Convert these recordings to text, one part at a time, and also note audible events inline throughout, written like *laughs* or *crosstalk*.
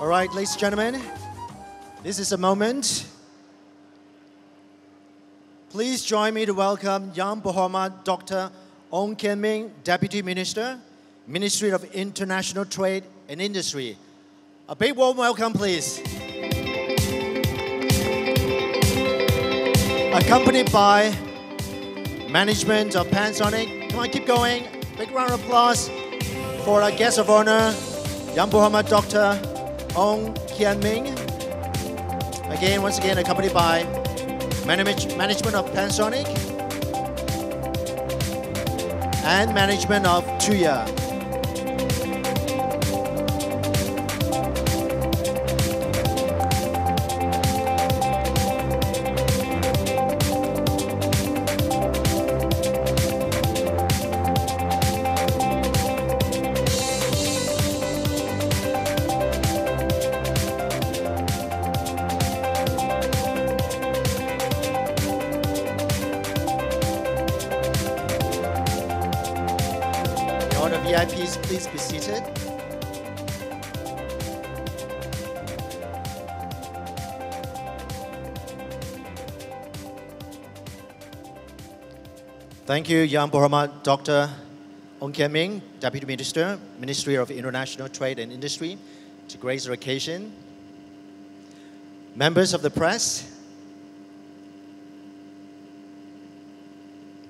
All right, ladies and gentlemen, this is a moment. Please join me to welcome Yang Berhormat Dr. Ong Kian Ming, Deputy Minister, Ministry of International Trade and Industry. A big warm welcome, please. Accompanied by management of Pensonic. Come on, keep going. Big round of applause for our guest of honor, Yang Berhormat Dr. Ong Kian Ming. Again, once again, accompanied by manage- management of Pensonic and management of Tuya. You, Yang Berhormat Dr. Ong Kian Ming, Deputy Minister, Ministry of International Trade and Industry, to grace the occasion. Members of the press,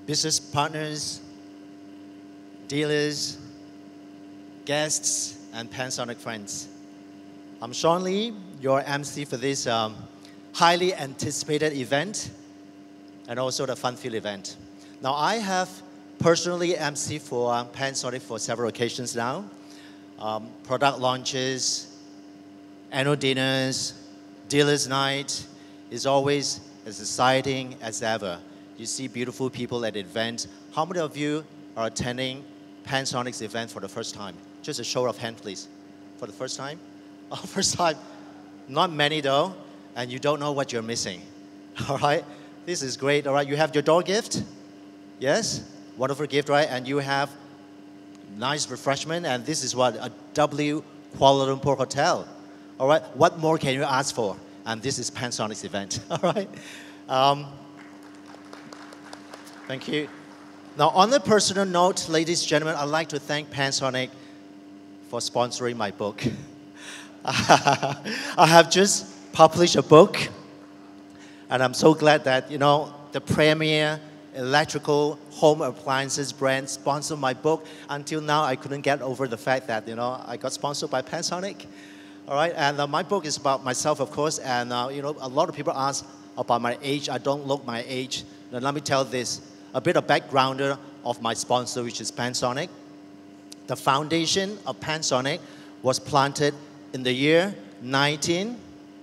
business partners, dealers, guests, and Pensonic friends. I'm Sean Lee, your MC for this um, highly anticipated event and also the fun-filled event. Now, I have personally MC for uh, Pensonic for several occasions now. Um, product launches, annual dinners, dealers' night is always as exciting as ever. You see beautiful people at events. How many of you are attending Pensonic's event for the first time? Just a show of hands, please. For the first time? *laughs* Oh, first time. Not many though, and you don't know what you're missing. *laughs* All right? This is great. All right, you have your door gift. Yes? Wonderful gift, right? And you have nice refreshment, and this is what? A W Kuala Lumpur hotel. All right? What more can you ask for? And this is Pensonic's event. *laughs* All right? Um, thank you. Now, on a personal note, ladies and gentlemen, I'd like to thank Pensonic for sponsoring my book. *laughs* I have just published a book, and I'm so glad that, you know, the premier electrical home appliances brand sponsored my book. Until now, I couldn't get over the fact that, you know, I got sponsored by Pensonic. All right, and uh, my book is about myself, of course, and, uh, you know, a lot of people ask about my age. I don't look my age. Now, let me tell this, a bit of backgrounder of my sponsor, which is Pensonic. The foundation of Pensonic was planted in the year 19,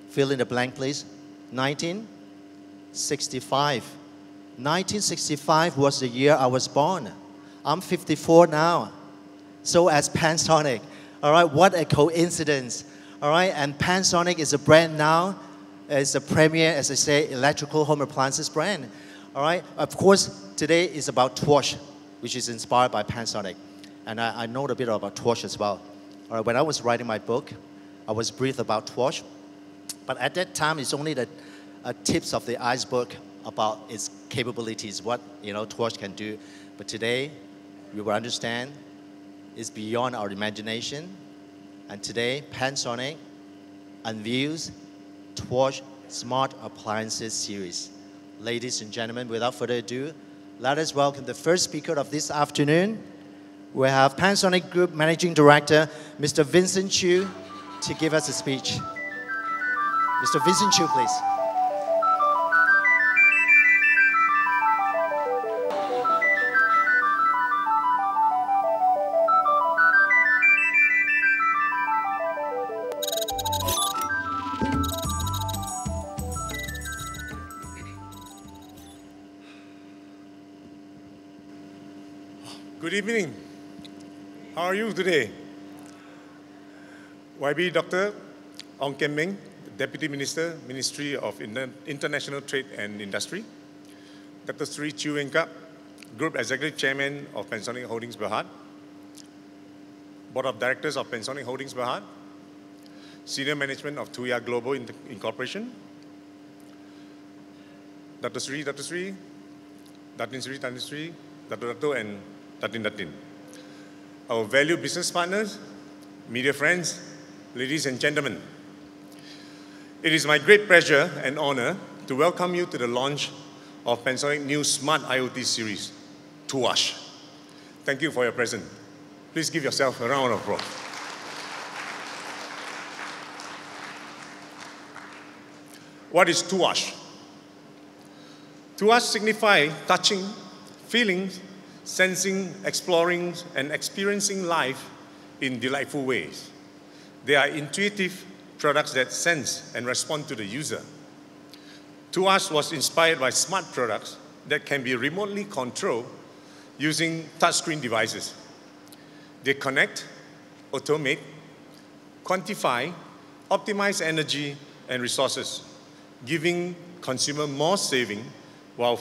fill in the blank please, 1965. 1965 was the year I was born. I'm 54 now. So as Pensonic. All right, what a coincidence. All right, and Pensonic is a brand now. It's a premier, as I say, electrical home appliances brand. All right, of course, today is about Toush, which is inspired by Pensonic. And I, I know a bit about Toush as well. All right, when I was writing my book, I was briefed about Toush. But at that time, it's only the uh, tips of the iceberg about its capabilities, what you know Toush can do. But today, we will understand it's beyond our imagination. And today, Pensonic unveils Toush Smart Appliances series. Ladies and gentlemen, without further ado, let us welcome the first speaker of this afternoon. We have Pensonic Group Managing Director, Mr. Vincent Chew, to give us a speech. Mr. Vincent Chew, please. You today? YB Dr. Ong Kian Ming, Deputy Minister, Ministry of Inter- International Trade and Industry. Dr. Sri Chew Weng Khak, Group Executive Chairman of Pensonic Holdings Berhad. Board of Directors of Pensonic Holdings Berhad. Senior Management of Tuya Global Incorporation, Dr. Sri, Dr. Sri, Datin Sri, Datin Sri, Dr. Dato, and Datin Datin. Our valued business partners, media friends, ladies and gentlemen. It is my great pleasure and honor to welcome you to the launch of Pensonic new Smart IoT series, Toush. Thank you for your presence. Please give yourself a round of applause. What is Toush? Toush signifies touching, feeling, sensing, exploring, and experiencing life in delightful ways. They are intuitive products that sense and respond to the user. Toush was inspired by smart products that can be remotely controlled using touchscreen devices. They connect, automate, quantify, optimize energy and resources, giving consumer more saving while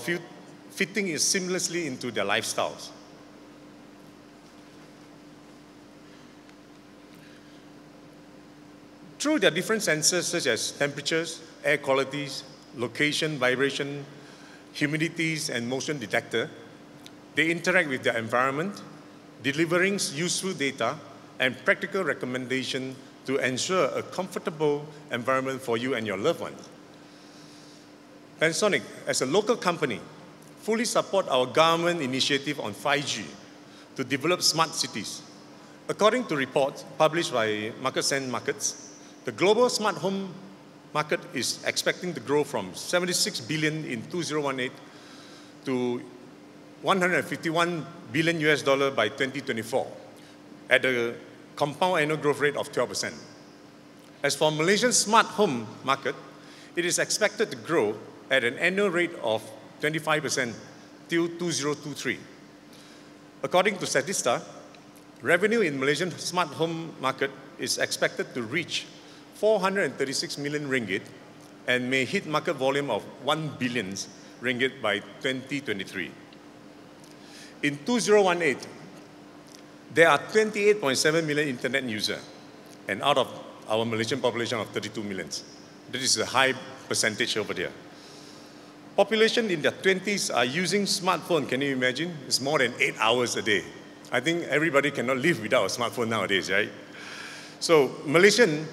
fitting it seamlessly into their lifestyles. Through their different sensors such as temperatures, air qualities, location, vibration, humidities, and motion detector, they interact with their environment, delivering useful data and practical recommendation to ensure a comfortable environment for you and your loved ones. Pensonic, as a local company, fully support our government initiative on 5G to develop smart cities. According to reports published by MarketsandMarkets, the global smart home market is expecting to grow from 76 billion in 2018 to 151 billion US dollar by 2024 at a compound annual growth rate of 12%. As for Malaysia's smart home market, it is expected to grow at an annual rate of 25% till 2023. According to Statista, revenue in Malaysian smart home market is expected to reach 436 million ringgit and may hit market volume of 1 billion ringgit by 2023. In 2018, there are 28.7 million internet users, and out of our Malaysian population of 32 millions. That is a high percentage over there. Population in their 20s are using smartphone, can you imagine? It's more than eight hours a day. I think everybody cannot live without a smartphone nowadays, right? So Malaysian,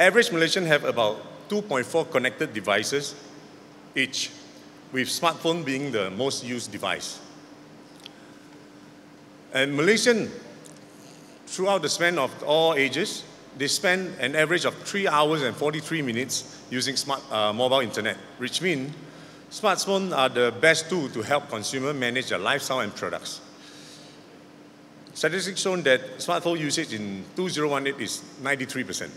average Malaysian have about 2.4 connected devices each, with smartphone being the most used device. And Malaysian, throughout the span of all ages, they spend an average of 3 hours and 43 minutes using smart, uh, mobile internet, which means Smartphones are the best tool to help consumers manage their lifestyle and products. Statistics show that smartphone usage in 2018 is 93%.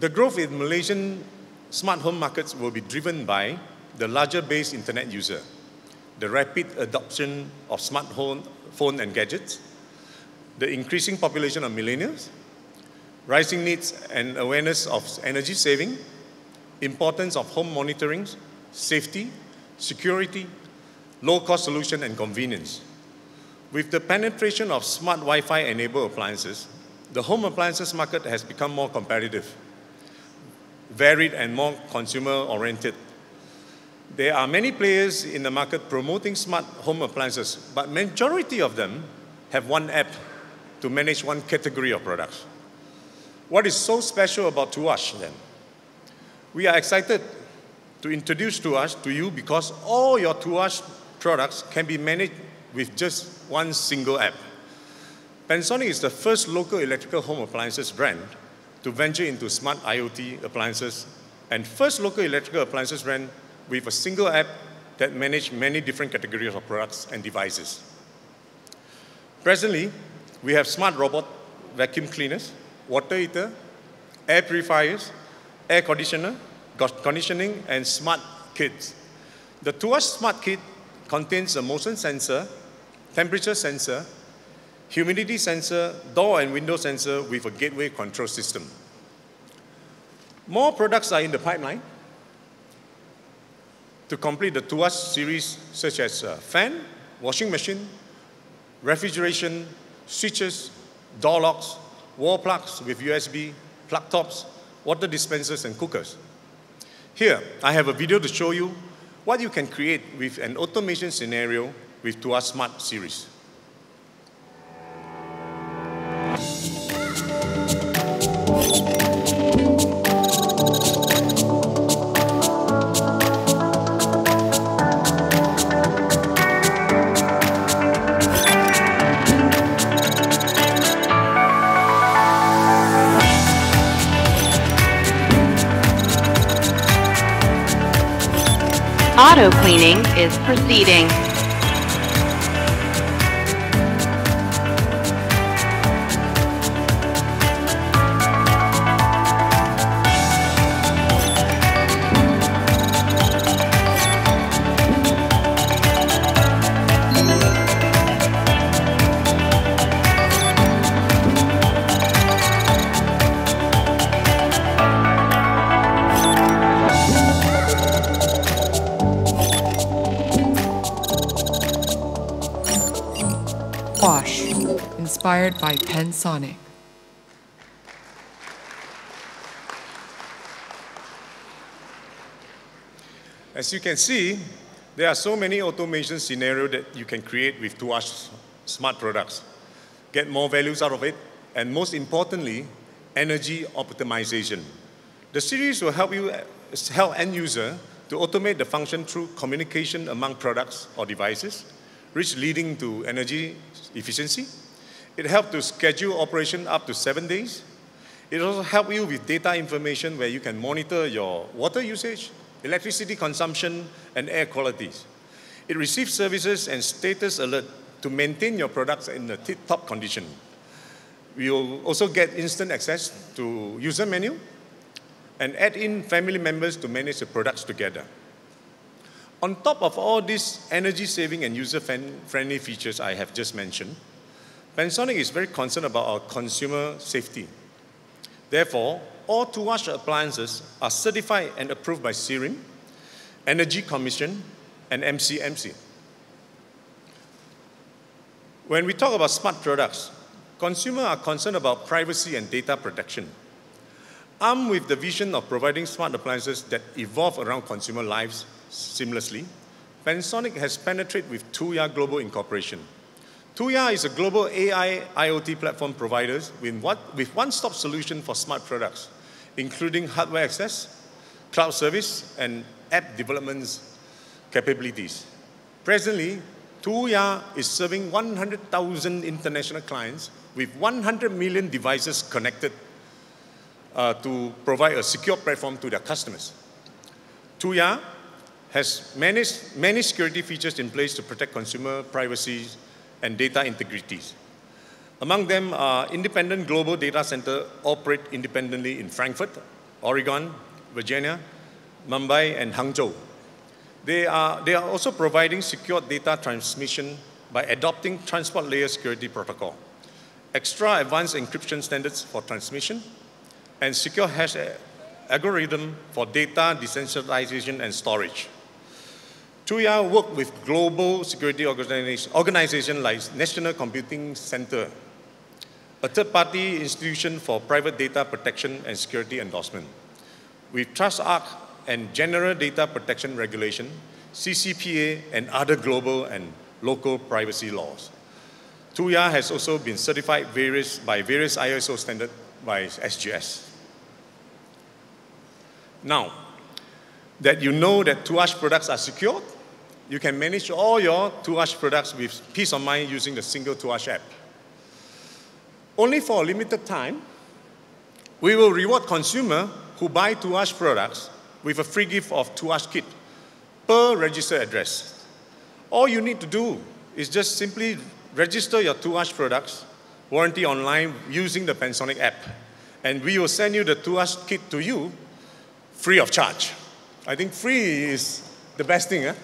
The growth in Malaysian smart home markets will be driven by the larger base internet user, the rapid adoption of smart home, phone and gadgets, the increasing population of millennials, rising needs and awareness of energy saving, importance of home monitoring, safety, security, low-cost solution, and convenience. With the penetration of smart Wi-Fi enabled appliances, the home appliances market has become more competitive, varied, and more consumer-oriented. There are many players in the market promoting smart home appliances, but majority of them have one app to manage one category of products. What is so special about Toush then? We are excited to introduce Toush to you because all your Toush products can be managed with just one single app. Pensonic is the first local electrical home appliances brand to venture into smart IoT appliances and first local electrical appliances brand with a single app that manages many different categories of products and devices. Presently, we have smart robot vacuum cleaners, water heater, air purifiers, air conditioner, conditioning, and smart kits. The Toush Smart Kit contains a motion sensor, temperature sensor, humidity sensor, door and window sensor with a gateway control system. More products are in the pipeline to complete the Toush series, such as fan, washing machine, refrigeration, switches, door locks, wall plugs with USB, plug tops, water dispensers, and cookers. Here, I have a video to show you what you can create with an automation scenario with Toush Smart series. Auto cleaning is proceeding. Pensonic. As you can see, there are so many automation scenarios that you can create with Toush smart products. Get more values out of it, and most importantly, energy optimization. The series will help you help end user to automate the function through communication among products or devices, which leading to energy efficiency. It helps to schedule operation up to seven days. It also helps you with data information where you can monitor your water usage, electricity consumption, and air qualities. It receives services and status alert to maintain your products in a tip-top condition. You'll also get instant access to user menu and add in family members to manage the products together. On top of all these energy saving and user friendly features I have just mentioned, Pensonic is very concerned about our consumer safety. Therefore, all Toush appliances are certified and approved by SIRIM, Energy Commission, and MCMC. When we talk about smart products, consumers are concerned about privacy and data protection. Armed with the vision of providing smart appliances that evolve around consumer lives seamlessly, Pensonic has penetrated with Tuya Global Incorporation. Tuya is a global AI IoT platform provider with, one-stop solution for smart products, including hardware access, cloud service, and app development capabilities. Presently, Tuya is serving 100,000 international clients with 100 million devices connected uh, to provide a secure platform to their customers. Tuya has many, many security features in place to protect consumer privacy and data integrity. Among them are independent global data center operate independently in Frankfurt, Oregon, Virginia, Mumbai, and Hangzhou. They are, they are also providing secure data transmission by adopting transport layer security protocol, extra advanced encryption standards for transmission, and secure hash algorithm for data decentralization and storage. Tuya work with global security organizations organization like National Computing Center, a third-party institution for private data protection and security endorsement. With TrustArc and General Data Protection Regulation, CCPA, and other global and local privacy laws. Tuya has also been certified various, by various ISO standards by SGS. Now, that you know that Toush products are secure, you can manage all your Toush products with peace of mind using the single Toush app. Only for a limited time, we will reward consumer who buy Toush products with a free gift of Toush kit per registered address. All you need to do is just simply register your Toush products warranty online using the Pensonic app. And we will send you the Toush kit to you free of charge. I think free is the best thing. Eh?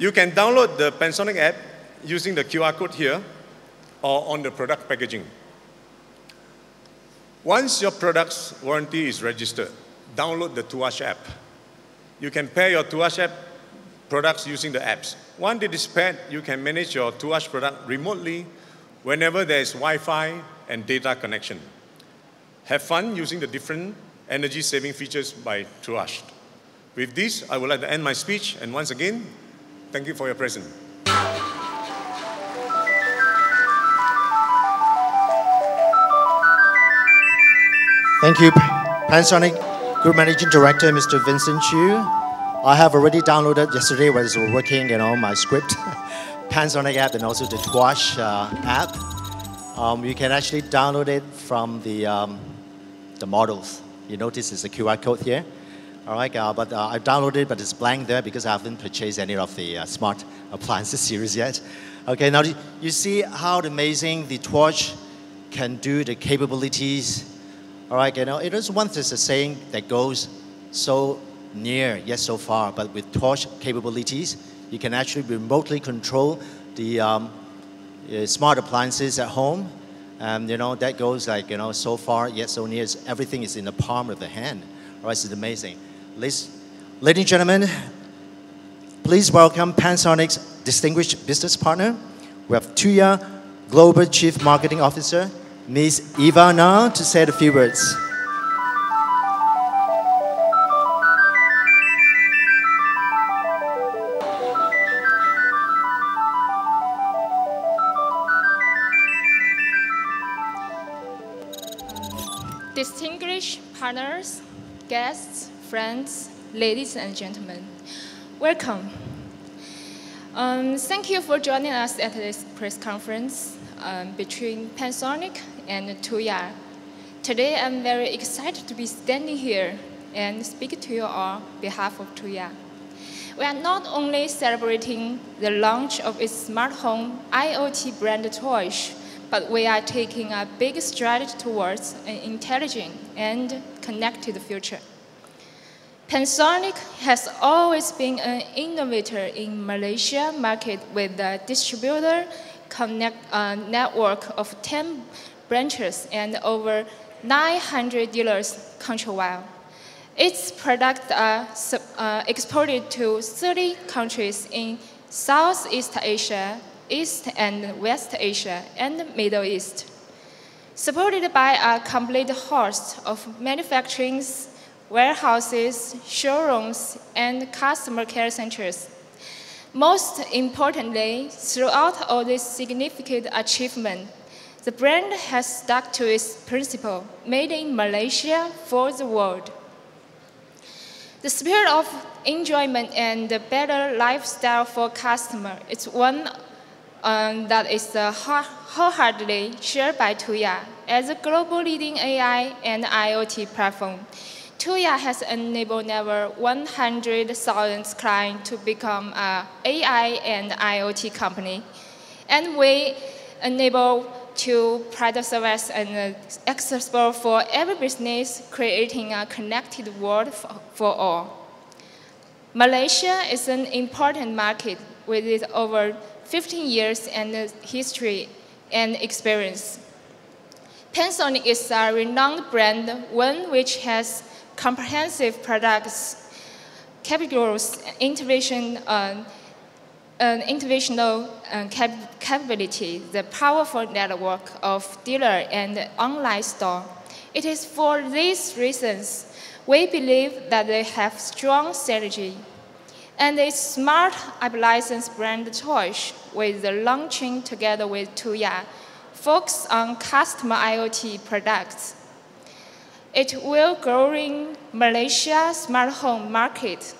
You can download the Pensonic app using the QR code here or on the product packaging. Once your product's warranty is registered, download the Toush app. You can pair your Toush app products using the apps. Once it is paired, you can manage your Toush product remotely whenever there is Wi-Fi and data connection. Have fun using the different energy saving features by Toush. With this, I would like to end my speech, and once again, thank you for your presence. Thank you, Pensonic Group Managing Director, Mr. Vincent Chew. I have already downloaded yesterday when I was working, you know, my script, *laughs* Pensonic app and also the Toush uh, app. Um, you can actually download it from the, um, the models. You notice it's a QR code here. All right, uh, but uh, I've downloaded but it's blank there because I haven't purchased any of the uh, smart *laughs* appliances series yet. Okay, now you see how amazing the Toush can do the capabilities all right, you know, it is one there's a saying that goes so near yet so far, but with Toush capabilities, you can actually remotely control the um, smart appliances at home. And you know, that goes like, you know, so far yet so near. Everything is in the palm of the hand. All right, it's amazing. Ladies, ladies and gentlemen, please welcome Pensonic's distinguished business partner. We have Tuya Global Chief Marketing Officer, Ms. Eva Na to say a few words. Ladies and gentlemen, welcome. Um, thank you for joining us at this press conference um, between Pensonic and Tuya. Today I'm very excited to be standing here and speak to you on behalf of Tuya. We are not only celebrating the launch of its smart home IoT brand Toush, but we are taking a big stride towards an intelligent and connected future. Pensonic has always been an innovator in Malaysia market with a distributor connect, uh, network of 10 branches and over 900 dealers countrywide. Its products are uh, exported to 30 countries in Southeast Asia, East and West Asia, and Middle East. Supported by a complete host of manufacturing, warehouses, showrooms, and customer care centers, most importantly, throughout all this significant achievement, the brand has stuck to its principle, made in Malaysia for the world. The spirit of enjoyment and the better lifestyle for customer is one um, that is uh, wholeheartedly shared by Tuya as a global leading AI and IoT platform. Tuya has enabled never 100,000 clients to become an AI and IoT company. And we enable to product service and accessible for every business, creating a connected world for all. Malaysia is an important market with over 15 years and history and experience. Pensonic is a renowned brand, one which has comprehensive products, categories, innovation, uh, an innovational uh, cap capability, the powerful network of dealer and online store. It is for these reasons we believe that they have strong synergy. And its smart app license brand choice with the launching together with Tuya focus on customer IoT products it will growing Malaysia smart home market.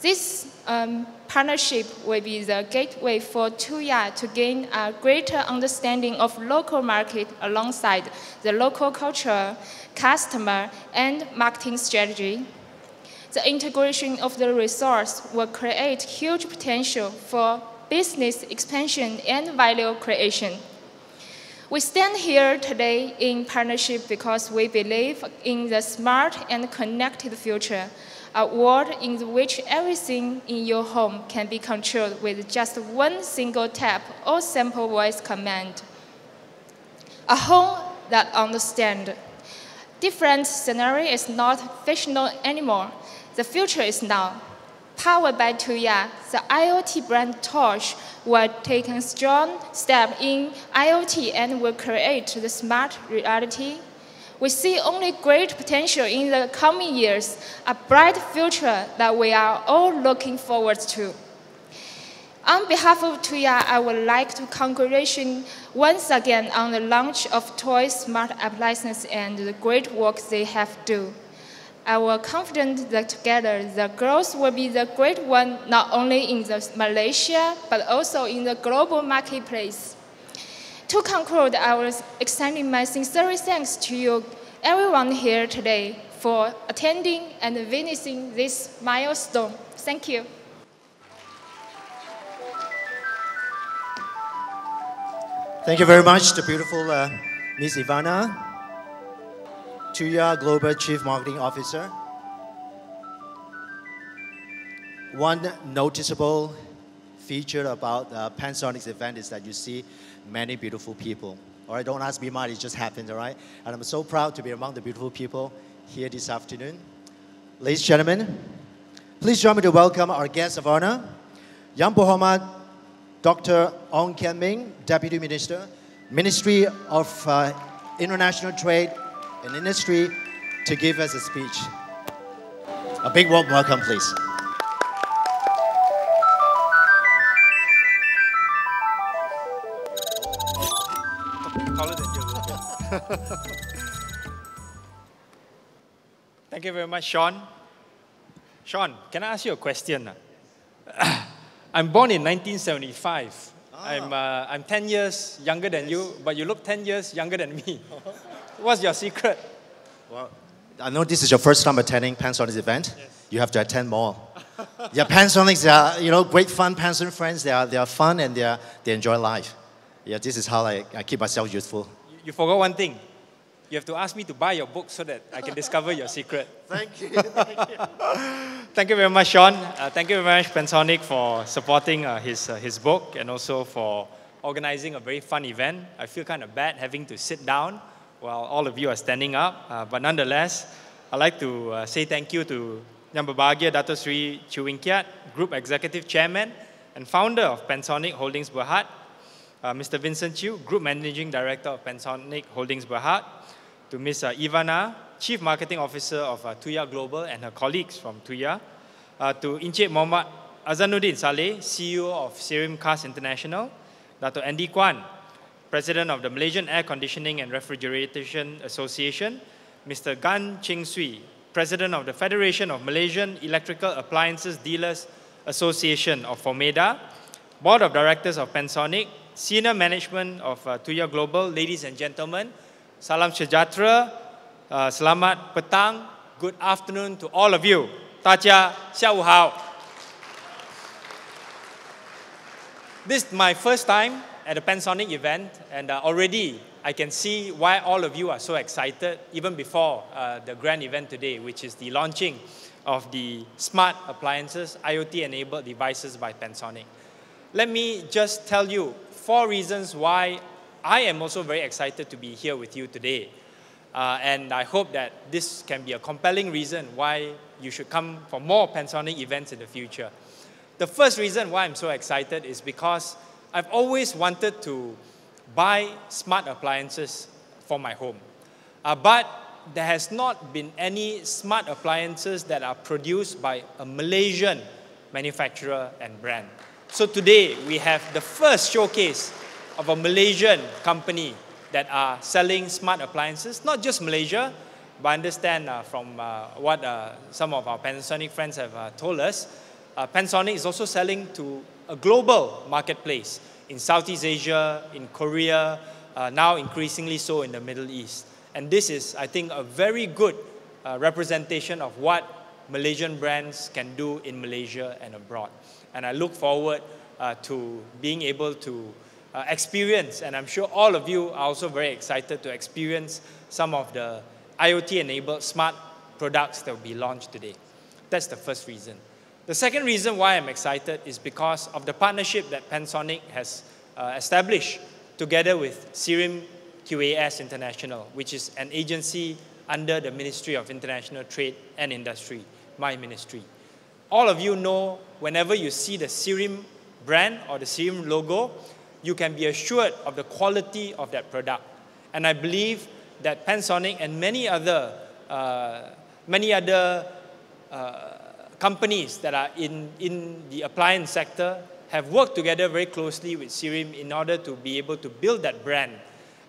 This um, partnership will be the gateway for Tuya to gain a greater understanding of local market alongside the local culture, customer, and marketing strategy. The integration of the resource will create huge potential for business expansion and value creation. We stand here today in partnership because we believe in the smart and connected future, a world in which everything in your home can be controlled with just one single tap or simple voice command. A home that understands. Different scenario is not fictional anymore. The future is now. Powered by Tuya, the IoT brand Toush will take a strong step in IoT and will create the smart reality. We see only great potential in the coming years, a bright future that we are all looking forward to. On behalf of Tuya, I would like to congratulate once again on the launch of Toush Smart Appliances and the great work they have done. I am confident that together the growth will be the great one not only in the Malaysia but also in the global marketplace. To conclude, I was extending my sincere thanks to you, everyone here today, for attending and witnessing this milestone. Thank you. Thank you very much, the beautiful uh, Miss Eva Na, Tuya Global Chief Marketing Officer. One noticeable feature about uh, event is that you see many beautiful people. All right, don't ask me why, it just happened, all right? And I'm so proud to be among the beautiful people here this afternoon. Ladies and gentlemen, please join me to welcome our guest of honor, Yang Berhormat Dr. Ong Kian Ming, Deputy Minister, Ministry of uh, International Trade and Industry, to give us a speech. A big warm welcome, please. *laughs* Thank you very much, Sean. Sean, can I ask you a question? *coughs* I'm born in 1975. I'm, uh, I'm 10 years younger than you, but you look 10 years younger than me. *laughs* What's your secret? Well, I know this is your first time attending Pensonic's event. You have to attend more. yeah, Pensonics, are, you know, great fun, Pensonic friends. They are, they are fun and they, are, they enjoy life. Yeah, this is how I, I keep myself youthful. You forgot one thing. You have to ask me to buy your book so that I can discover your secret. *laughs* Thank you. Thank *laughs* you. Thank you very much, Sean. Uh, thank you very much, Pensonic, for supporting uh, his, uh, his book and also for organizing a very fun event. I feel kind of bad having to sit down while all of you are standing up. Uh, but nonetheless, I'd like to uh, say thank you to Berbahagia Dato Sri Chew Wing Kiat, Group Executive Chairman and founder of Pensonic Holdings Berhad, uh, Mr. Vincent Chew, Group Managing Director of Pensonic Holdings Berhad, to Ms. Eva Na, Chief Marketing Officer of uh, Tuya Global and her colleagues from Tuya, uh, to Encik Mohammad Azanuddin Salleh, CEO of SIRIM QAS International, Dr. Andy Kwan, President of the Malaysian Air Conditioning and Refrigeration Association, Mr. Gan Cheng Swee, President of the Federation of Malaysian Electrical Appliances Dealers Association of FOMEDA, Board of Directors of Pensonic, Senior Management of uh, Tuya Global, ladies and gentlemen, salam sejahtera, uh, selamat petang, good afternoon to all of you. 大家下午好。This is my first time at a Pensonic event, and uh, already I can see why all of you are so excited, even before uh, the grand event today, which is the launching of the smart appliances, IoT enabled devices by Pensonic. Let me just tell you four reasons why I am also very excited to be here with you today. Uh, and I hope that this can be a compelling reason why you should come for more Pensonic events in the future. The first reason why I'm so excited is because I've always wanted to buy smart appliances for my home. Uh, but there has not been any smart appliances that are produced by a Malaysian manufacturer and brand. So today we have the first showcase of a Malaysian company that are selling smart appliances, not just Malaysia, but I understand uh, from uh, what uh, some of our Pensonic friends have uh, told us, uh, Pensonic is also selling to a global marketplace in Southeast Asia, in Korea, uh, now increasingly so in the Middle East. And this is, I think, a very good representation of what Malaysian brands can do in Malaysia and abroad. And I look forward to being able to uh, experience, and I'm sure all of you are also very excited to experience some of the IoT enabled smart products that will be launched today. That's the first reason. The second reason why I'm excited is because of the partnership that Pensonic has uh, established together with SIRIM QAS International, which is an agency under the Ministry of International Trade and Industry, my ministry. all of you know whenever you see the Sirim brand or the Sirim logo, you can be assured of the quality of that product. And I believe that Pensonic and many other, uh, many other uh, companies that are in, in the appliance sector have worked together very closely with Sirim in order to be able to build that brand.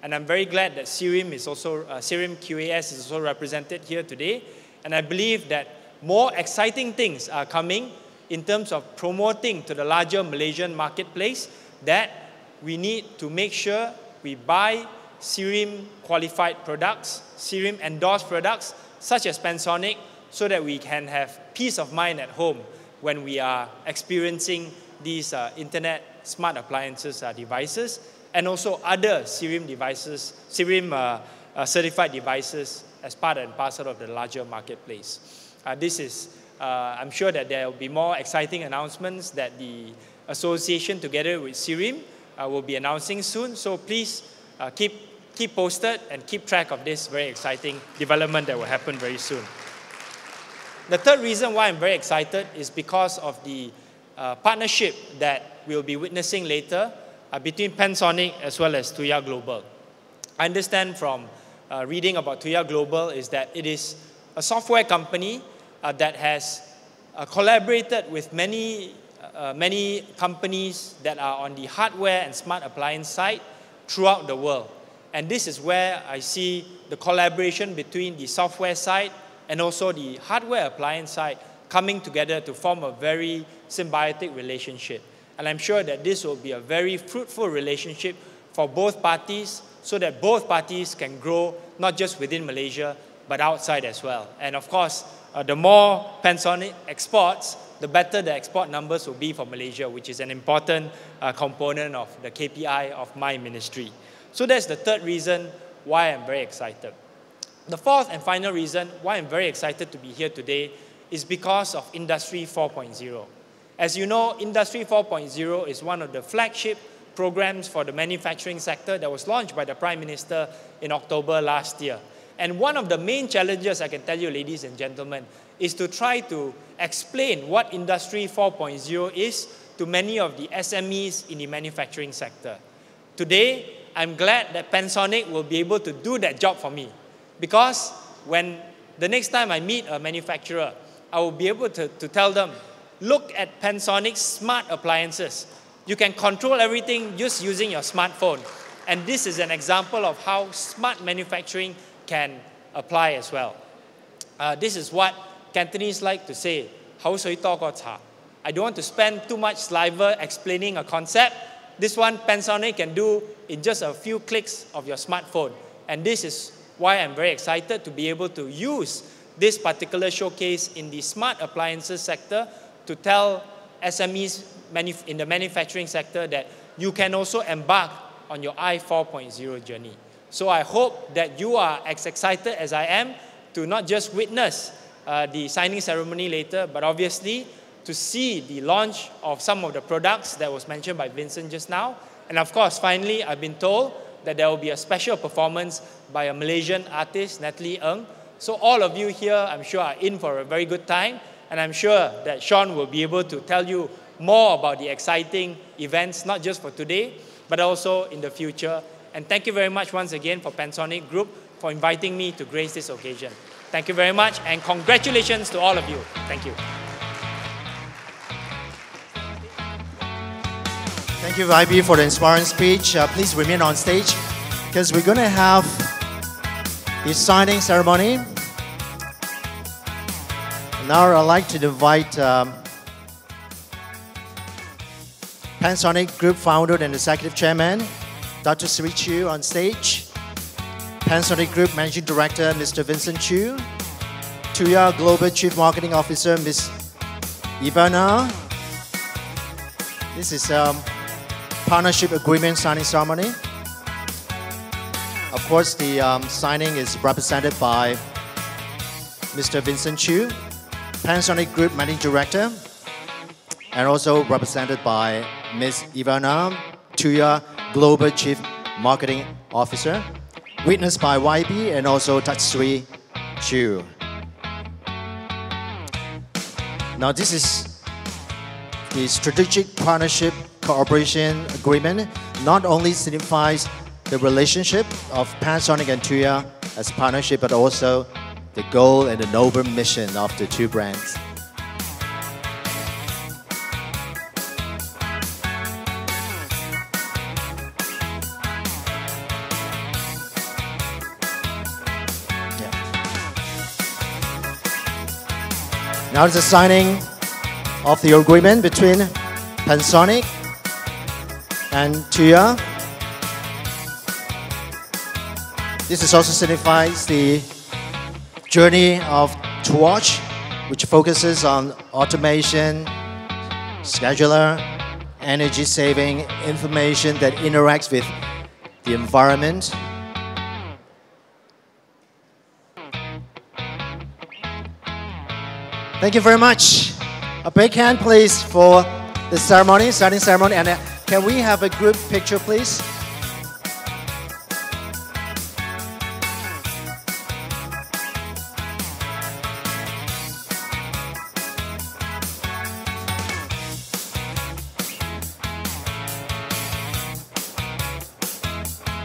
And I'm very glad that Sirim is also, uh, QAS is also represented here today. And I believe that more exciting things are coming in terms of promoting to the larger Malaysian marketplace that we need to make sure we buy Sirim qualified products, Sirim endorsed products, such as Pensonic, so that we can have peace of mind at home when we are experiencing these uh, internet smart appliances uh, devices and also other Sirim devices, Sirim uh, uh, certified devices as part and parcel of the larger marketplace. Uh, this is, I'm sure that there will be more exciting announcements that the association together with Sirim will be announcing soon. So please keep, keep posted and keep track of this very exciting development that will happen very soon. The third reason why I'm very excited is because of the uh, partnership that we'll be witnessing later uh, between Pensonic as well as Tuya Global. I understand from uh, reading about Tuya Global is that it is a software company uh, that has uh, collaborated with many, uh, many companies that are on the hardware and smart appliance side throughout the world. And this is where I see the collaboration between the software side and also the hardware appliance side coming together to form a very symbiotic relationship. And I'm sure that this will be a very fruitful relationship for both parties so that both parties can grow not just within Malaysia but outside as well. And of course, uh, the more Pensonic exports, the better the export numbers will be for Malaysia, which is an important uh, component of the KPI of my ministry. So that's the third reason why I'm very excited. The fourth and final reason why I'm very excited to be here today is because of Industry 4.0. As you know, Industry 4.0 is one of the flagship programs for the manufacturing sector that was launched by the Prime Minister in October last year. And one of the main challenges, I can tell you, ladies and gentlemen, is to try to explain what Industry 4.0 is to many of the SMEs in the manufacturing sector. Today, I'm glad that Pensonic will be able to do that job for me because when the next time I meet a manufacturer, I will be able to, to tell them, look at Pensonic's smart appliances. You can control everything just using your smartphone. And this is an example of how smart manufacturing can apply as well. Uh, this is what Cantonese like to say, I don't want to spend too much saliva explaining a concept. This one Pensonic can do in just a few clicks of your smartphone. And this is why I'm very excited to be able to use this particular showcase in the smart appliances sector to tell SMEs in the manufacturing sector that you can also embark on your I 4.0 journey. So I hope that you are as excited as I am to not just witness uh, the signing ceremony later, but obviously to see the launch of some of the products that was mentioned by Vincent just now. And of course, finally, I've been told that there will be a special performance by a Malaysian artist, Natalie Ng. So all of you here, I'm sure, are in for a very good time. And I'm sure that Sean will be able to tell you more about the exciting events, not just for today, but also in the future. And thank you very much once again for Pensonic Group for inviting me to grace this occasion. Thank you very much, and congratulations to all of you. Thank you. Thank you, YB, for the inspiring speech. Uh, please remain on stage because we're going to have the signing ceremony. Now I'd like to invite um, Pensonic Group founder and executive chairman, Dr. Sri Chew, on stage. Pensonic Group Managing Director, Mr. Vincent Chew. Tuya Global Chief Marketing Officer, Ms. Eva Na. This is um, partnership agreement signing ceremony. Of course, the um, signing is represented by Mr. Vincent Chew, Pensonic Group Managing Director, and also represented by Ms. Eva Na Tuya, Global Chief Marketing Officer, witnessed by YB and also Tatsui Chew. Now, this is the strategic partnership cooperation agreement. Not only signifies the relationship of Pensonic and Tuya as partnership, but also the goal and the noble mission of the two brands. Now it's the signing of the agreement between Pensonic and Tuya. This is also signifies the journey of Toush, which focuses on automation, scheduler, energy saving information that interacts with the environment. Thank you very much. A big hand, please, for the ceremony, starting ceremony. And can we have a group picture, please?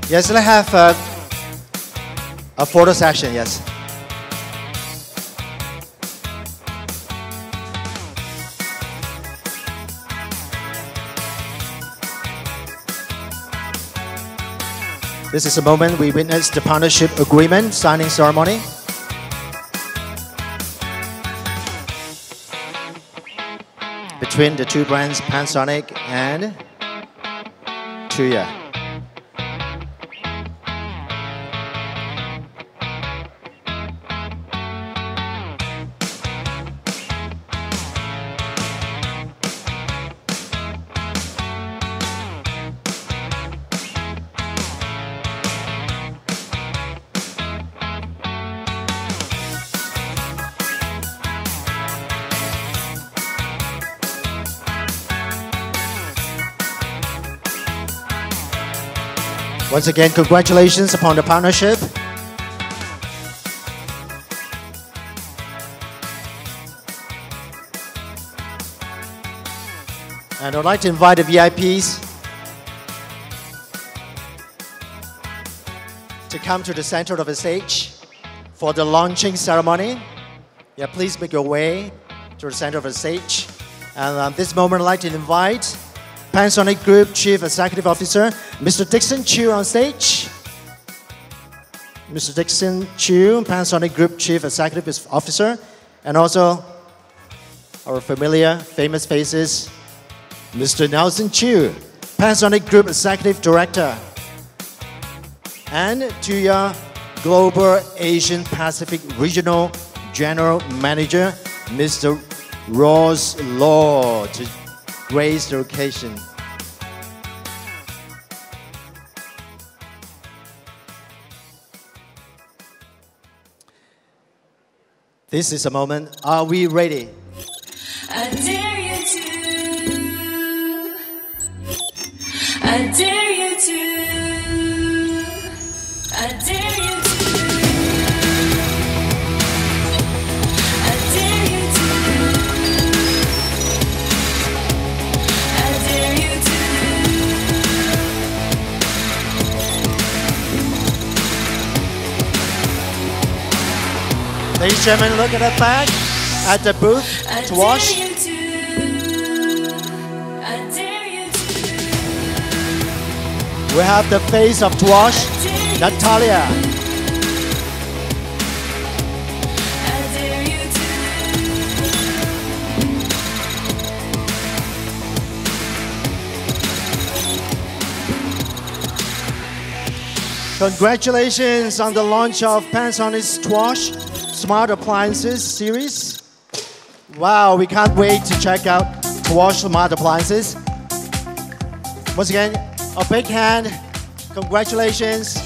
Yes, let's have a, a photo session, yes. This is a moment we witness the partnership agreement signing ceremony. Between the two brands, Pensonic and Tuya. Once again, congratulations upon the partnership. And I'd like to invite the VIPs to come to the center of the stage for the launching ceremony. Yeah, please make your way to the center of the stage. And um, this moment, I'd like to invite Pensonic Group Chief Executive Officer, Mr. Dixon Chiu on stage. Mr. Dixon Chiu, Pensonic Group Chief Executive Officer, and also our familiar, famous faces, Mr. Nelson Chew, Pensonic Group Executive Director, and Tuya Global Asian Pacific Regional General Manager, Mr. Ross Law, grace the occasion. This is a moment. Are we ready? I dare you to. I dare you Ladies and gentlemen, look at the back at the booth to wash. dare you to. I dare you to. We have the face of Toush, Natalia. I dare you to. Congratulations on the launch of Pensonic's Toush Smart Appliances series. Wow, we can't wait to check out Toush Smart Appliances. Once again, a big hand. Congratulations.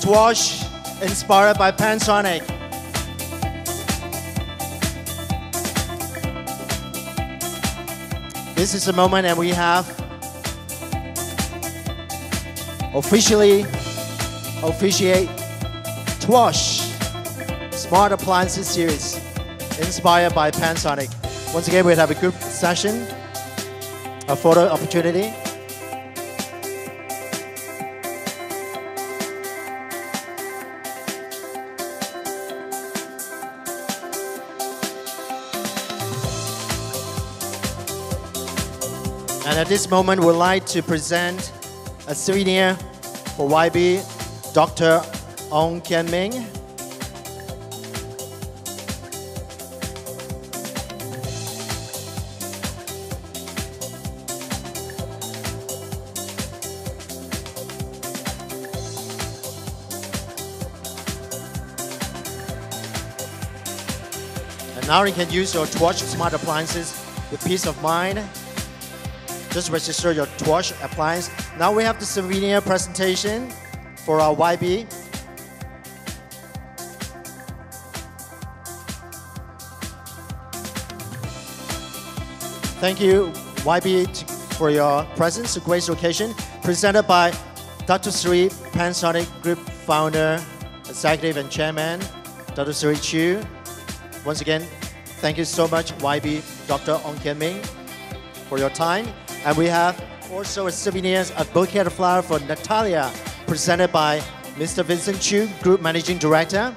Toush inspired by Pensonic. This is the moment, and we have officially officiate Toush Smart Appliances Series inspired by Pensonic. Once again, we'll have a group session, a photo opportunity. And at this moment, we'd like to present a souvenir for YB, Dr. Ong Kian Ming. Now you can use your Toush smart appliances with peace of mind. Just register your Toush appliance. Now we have the souvenir presentation for our YB. Thank you, YB, for your presence, a great occasion. Presented by Dr. Sri, Pensonic Group founder, executive, and chairman, Dr. Sri Chew. Once again, thank you so much, YB, Dr. Ong Kian Ming, for your time. And we have also a souvenir, a bouquet of flower for Natalia, presented by Mr. Vincent Chew, Group Managing Director.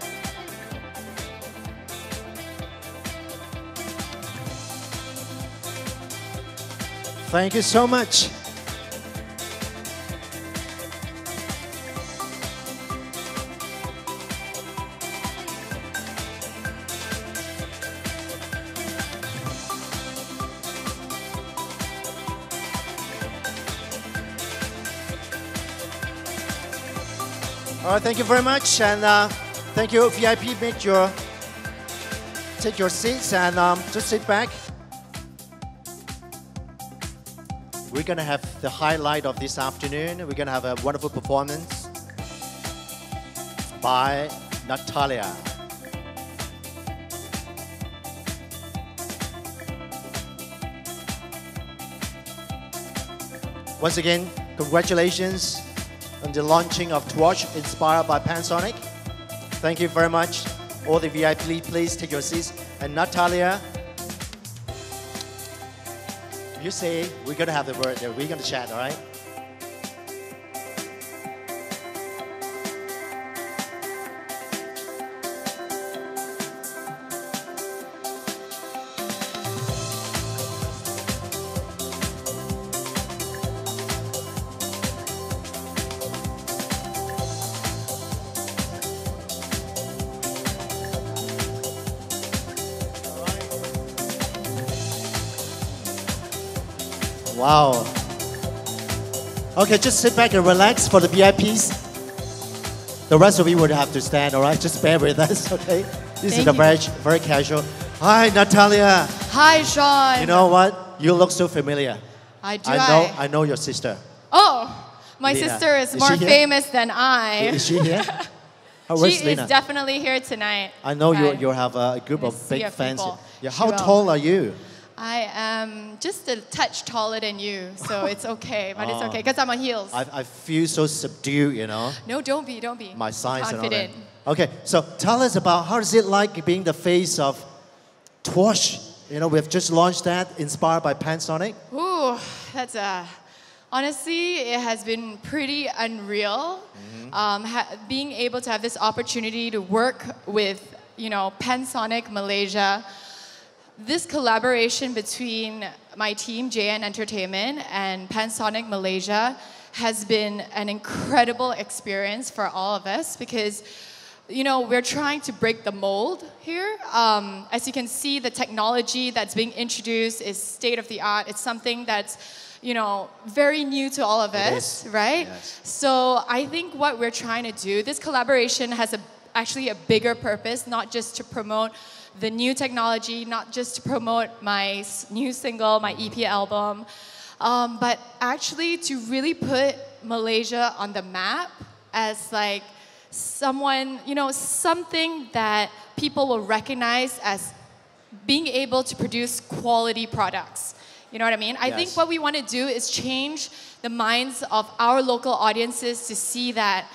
Thank you so much. Right, thank you very much, and uh, thank you, VIP. Make your take your seats and um, just sit back. We're gonna have the highlight of this afternoon. We're gonna have a wonderful performance by Natalia. Once again, congratulations on the launching of Toush inspired by Pensonic. Thank you very much. All the VIP, please take your seats. And Natalia, you say we're gonna have the word there. We're gonna chat, all right? Wow. Okay, just sit back and relax for the VIPs. The rest of you would have to stand, all right? Just bear with us, *laughs* okay? This is a very, very casual. Hi, Natalia. Hi, Sean. You know what? You look so familiar. I do. I know, I know your sister. Oh, my Lena. sister is, Is more famous than I. Is she here? *laughs* Oh, she is Lena? definitely here tonight. I know you, you have a group of big fans. people. Yeah, how tall are you? I am just a touch taller than you, so *laughs* it's okay. But it's Oh. okay because I'm on heels. I, I feel so subdued, you know, no, don't be, don't be. my size and all that. Confident. Okay, so tell us about how is it like being the face of Toush? You know, we've just launched that, inspired by Pensonic. Ooh, that's a. Honestly, it has been pretty unreal. Um, ha- being able to have this opportunity to work with, you know, Pensonic Malaysia. This collaboration between my team, JN Entertainment, and Pensonic Malaysia has been an incredible experience for all of us because you know, we're trying to break the mold here. Um, as you can see, the technology that's being introduced is state of the art. It's something that's, you know, very new to all of It us, is. right? Yes. So I think what we're trying to do, this collaboration has a, actually a bigger purpose, not just to promote the new technology, not just to promote my new single, my EP album, um, but actually to really put Malaysia on the map as like someone, you know, something that people will recognize as being able to produce quality products. You know what I mean? I think what we want to do is change the minds of our local audiences to see that,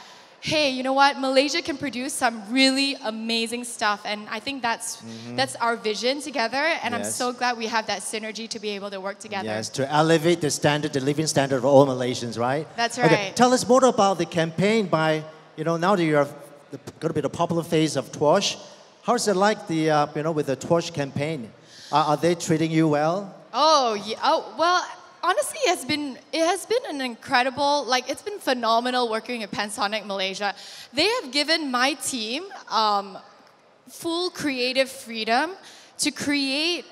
hey, you know what? Malaysia can produce some really amazing stuff, and I think that's that's our vision together. And I'm Mm-hmm. So glad we have that synergy to be able to work together. Yes, to elevate the standard, the living standard of all Malaysians, right? That's right. Okay, tell us more about the campaign by, you know, now that you're going to be the popular face of Toush. How's it like the, uh, you know, with the Toush campaign? Are, are they treating you well? Oh, yeah. Oh, well, honestly, it has been it has been an incredible, like it's been phenomenal working at Pensonic Malaysia. They have given my team um, full creative freedom to create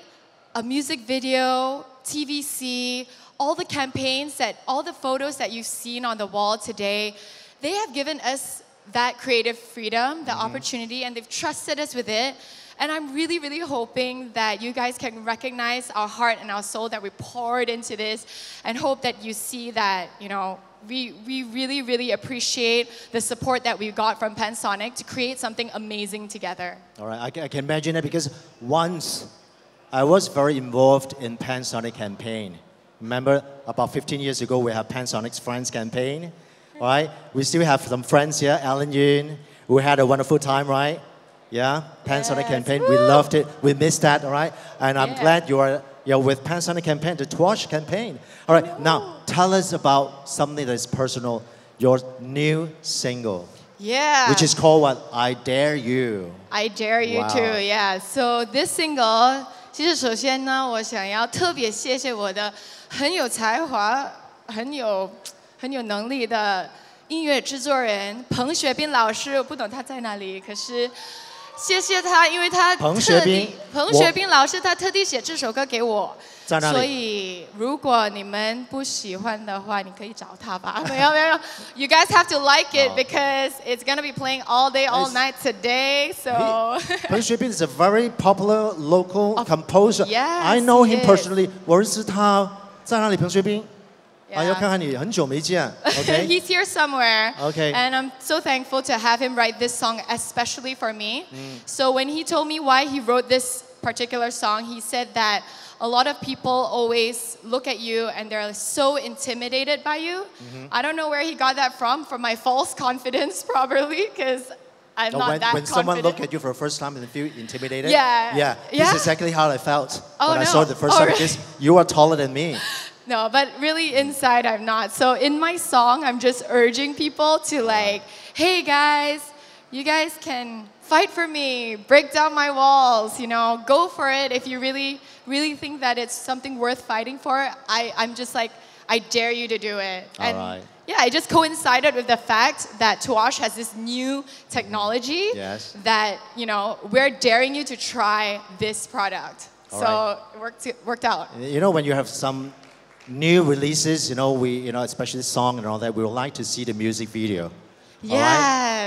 a music video, TVC, all the campaigns that all the photos that you've seen on the wall today. They have given us that creative freedom, the opportunity, and they've trusted us with it. And I'm really, really hoping that you guys can recognize our heart and our soul that we poured into this and hope that you see that, you know, we, we really, really appreciate the support that we got from Pensonic to create something amazing together. All right, I, ca- I can imagine it because once I was very involved in Pensonic campaign. Remember, about 15 years ago, we had Pensonic's Friends campaign, right? We still have some friends here, Alan Yun. We had a wonderful time, right? Yeah, Pensonic yes. campaign. Woo! We loved it. We missed that, all right? And I'm yeah. glad you are you're with Pensonic campaign, the Toush campaign. All right, now tell us about something that is personal, your new single. Yeah. Which is called what? I Dare You. I Dare You wow. Too, yeah. So this single, 其实首先呢，我想要特别谢谢我的很有才华、很有很有能力的音乐制作人彭学斌老师。我不懂他在哪里，可是。谢谢他，因为他彭学斌特地彭学斌老师他特地写这首歌给我。在那里所以如果你们不喜欢的话，你可以找他吧。没有没有，You guys have to like it because it's gonna be playing all day, all night today. So. Peng Xuebin is a very popular local composer. Yes, I know him personally. 我认识他，在哪里？彭学斌。啊， Yeah. 要看看你，很久没见。OK。 *laughs* He's here somewhere. Okay. And I'm so thankful to have him write this song especially for me. Mm. So when he told me why he wrote this particular song, he said that a lot of people always look at you and they're so intimidated by you. Mm-hmm. I don't know where he got that from, from my false *laughs* confidence probably, because I'm No, not when, that when someone confident. look at you for the first time and feel intimidated. Yeah. Yeah. Yeah? This is exactly how I felt Oh, when I no. saw it the first Oh, time. really? Because you are taller than me. *laughs* No, but really inside I'm not. So in my song, I'm just urging people to like, hey guys, you guys can fight for me, break down my walls, you know, go for it. If you really, really think that it's something worth fighting for, I, I'm just like, I dare you to do it. All right. Yeah, it just coincided with the fact that Toush has this new technology Yes. that, you know, we're daring you to try this product. All so right. it worked, it worked out. You know, when you have some new releases, you know, we, you know, especially this song and all that, we would like to see the music video. All right?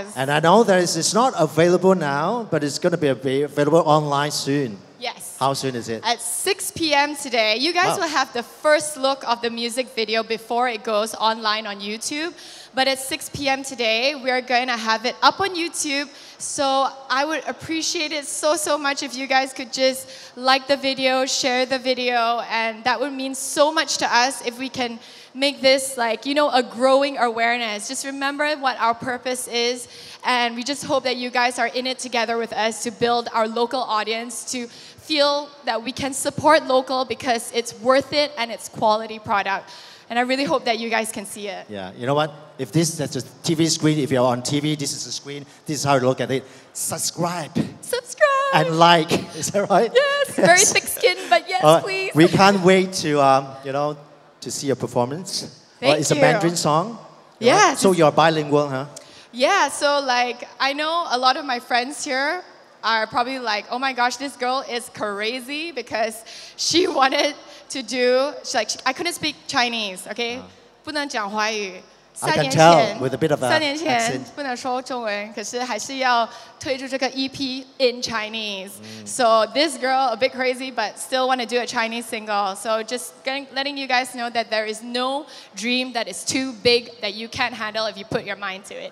Yes. And I know that it's, it's not available now, but it's going to be available online soon. Yes. How soon is it? At 6 p.m. today, you guys Wow. will have the first look of the music video before it goes online on YouTube. But at 6 p.m. today, we're going to have it up on YouTube. So I would appreciate it so, so much if you guys could just like the video, share the video, and that would mean so much to us if we can make this like, you know, a growing awareness. Just remember what our purpose is, and we just hope that you guys are in it together with us to build our local audience to feel that we can support local because it's worth it and it's quality product. And I really hope that you guys can see it. Yeah, you know what? If this is a TV screen, if you're on TV, this is a screen, this is how you look at it. Subscribe Subscribe. and like. *laughs* Is that right? yes, very thick skin, but yes, right, please. We can't wait to, um, you know, to see your performance. Thank it's a you. Mandarin song. know? Yes, So you're bilingual, huh? Yeah, so like I know a lot of my friends here are probably like, oh my gosh, this girl is crazy because she *laughs* wanted to do she, like I couldn't speak Chinese, okay? 不能讲华语。 I 三 can 年 tell 前 with a bit of a 三年前 accent. 不能说中文，可是还是要推出这个 EP in Chinese. So this girl a bit crazy, but still want to do a Chinese single. So just getting, letting you guys know that there is no dream that is too big that you can't handle if you put your mind to it.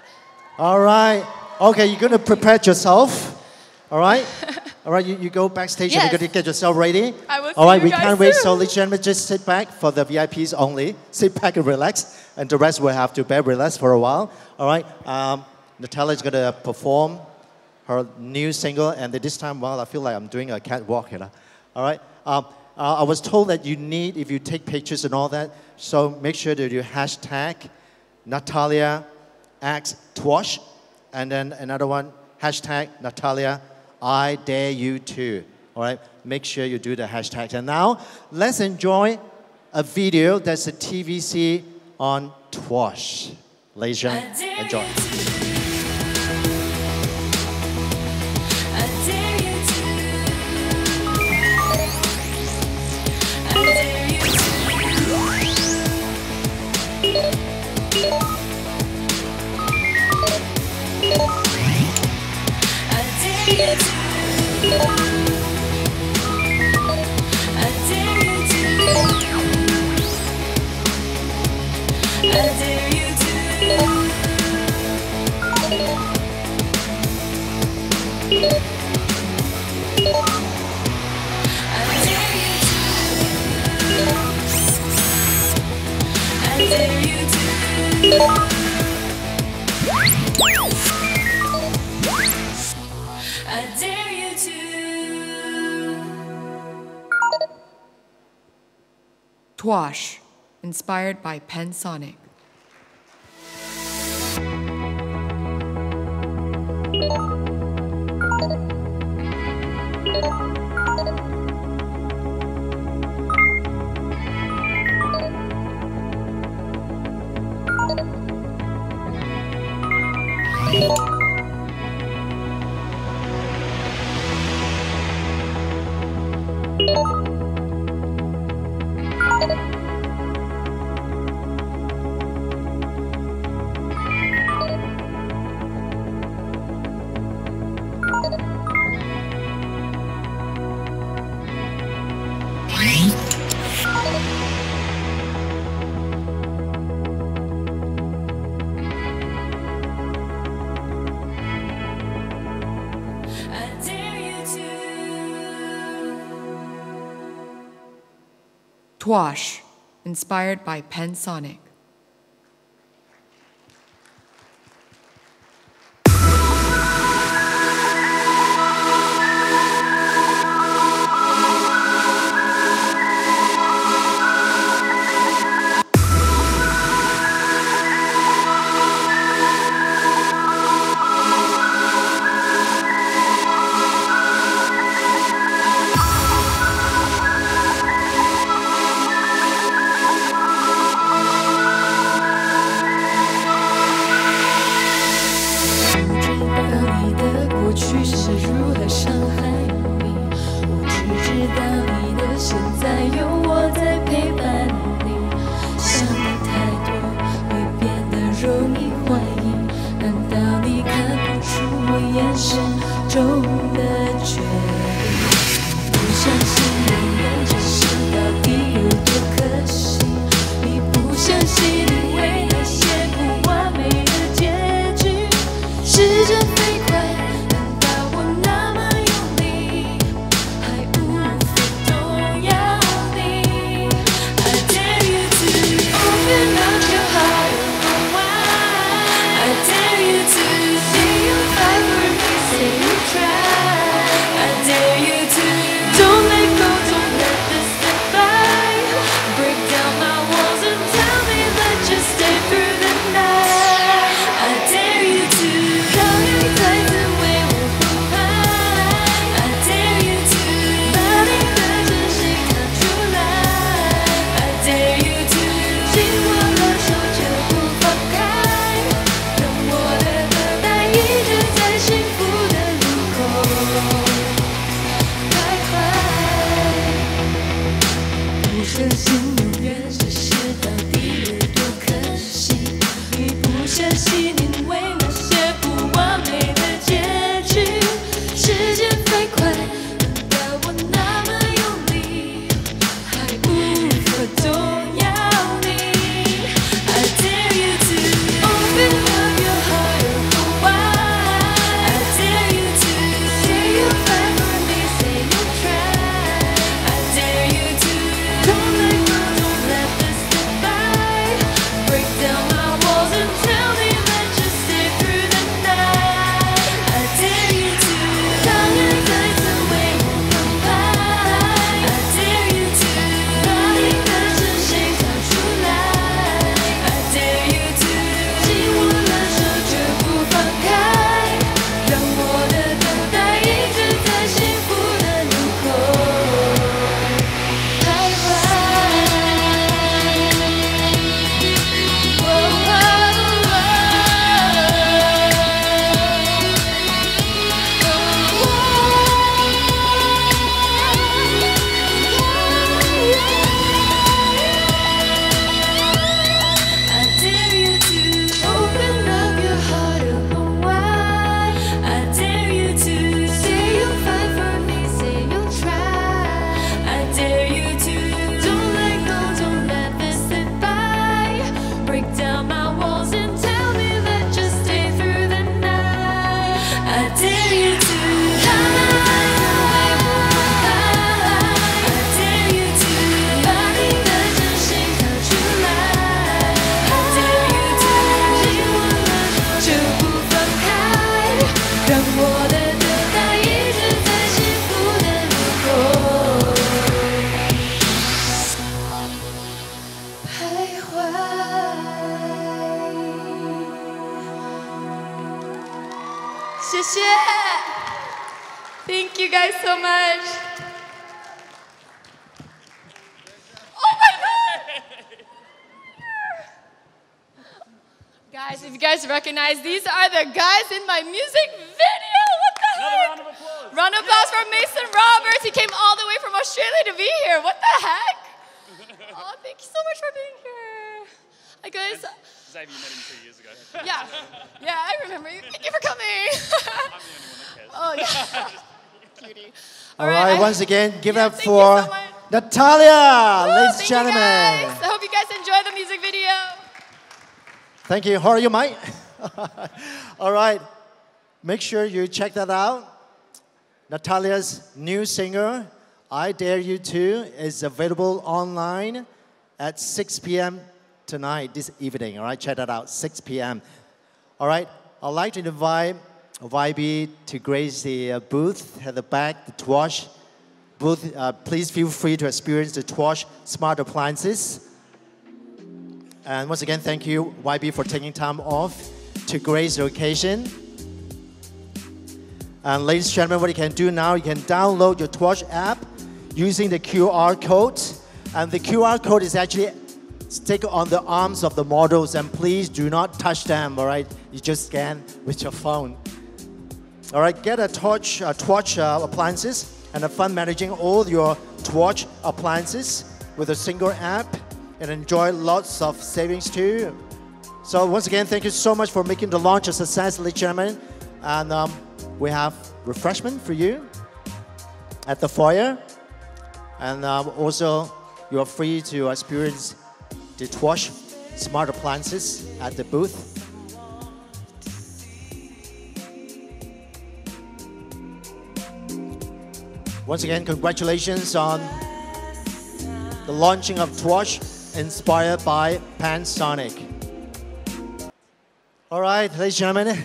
All right. Okay, you're going to prepare yourself. All right? *laughs* All right, you, you go backstage and you're going to get yourself ready. I will All you we can't wait. So, soon. ladies and gentlemen, just sit back for the VIPs only. Sit back and relax. And the rest will have to bear with us for a while. All right? Um, Natalia is gonna perform her new single, and this time, well, I feel like I'm doing a catwalk here. All right. Um, uh, I was told that you need, if you take pictures and all that, so make sure that you hashtag Natalia X Toush, and then another one, hashtag Natalia I dare you to. All right, make sure you do the hashtag. And now, let's enjoy a video that's a TVC on Toush. Ladies and gentlemen, enjoy. I Toush, inspired by Pensonic. I Toush, inspired by Pensonic. 去是 cutie. All right, I- once again, give Yeah, up for so. Natalia, Woo, ladies and gentlemen. You guys. I hope you guys enjoy the music video. Thank you. How are you, Mike? *laughs* All right. Make sure you check that out. Natalia's new singer, I Dare You To, is available online at 6 p.m. tonight, this evening. All right, check that out, 6 p.m. All right, I'd like to invite YB to grace the uh, booth at the back, the Toush booth. Uh, please feel free to experience the Toush smart appliances. And once again, thank you, YB, for taking time off to grace the occasion. And ladies and gentlemen, what you can do now, you can download your Toush app using the QR code. And the QR code is actually stick on the arms of the models, and please do not touch them, all right? You just scan with your phone. All right, get a Toush, uh, Toush uh, appliances and fun managing all your Toush appliances with a single app and enjoy lots of savings too. So once again, thank you so much for making the launch a success, ladies and gentlemen. And um, we have refreshment for you at the foyer. And um, also, you are free to experience the Toush smart appliances at the booth. Once again, congratulations on the launching of Toush inspired by Pensonic. All right, ladies and gentlemen.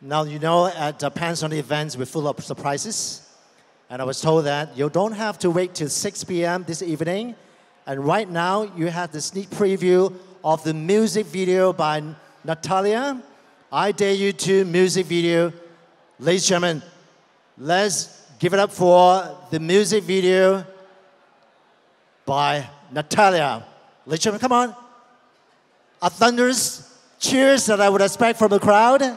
Now you know at the Pensonic events we're full of surprises. And I was told that you don't have to wait till 6 p.m. this evening. And right now you have the sneak preview of the music video by Natalia. I dare you to music video. Ladies and gentlemen, let's give it up for the music video by Natalia. Gentlemen, come on. A thunderous cheers that I would expect from the crowd.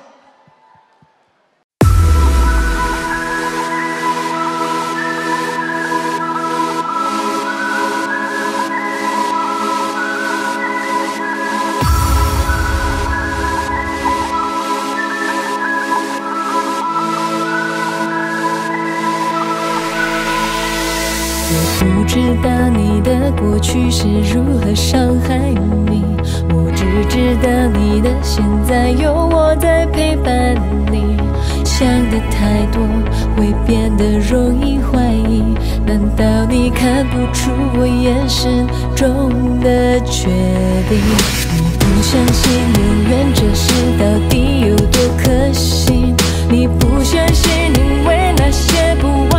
知道你的过去是如何伤害你，我只知道你的现在有我在陪伴你。想的太多会变得容易怀疑，难道你看不出我眼神中的决定？你不相信永远这事到底有多可信？你不相信因为那些不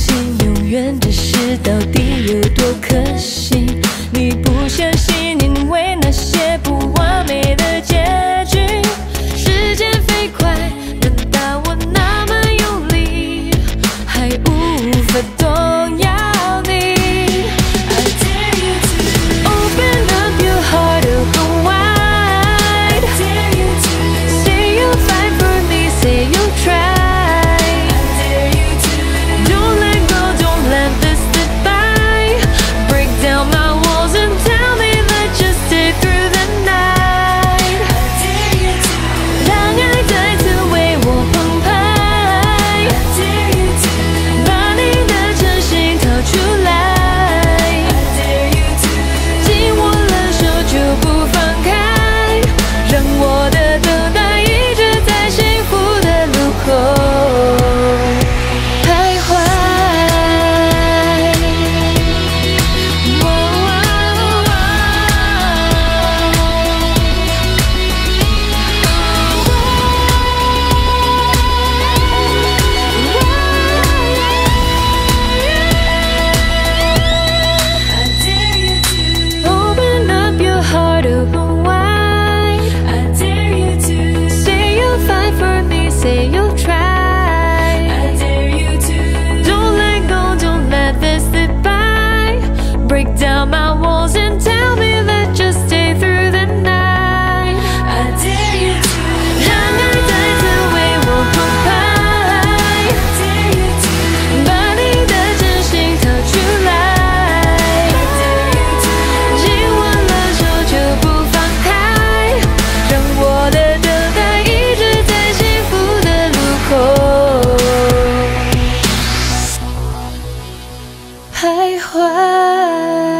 心永远只是到底。怀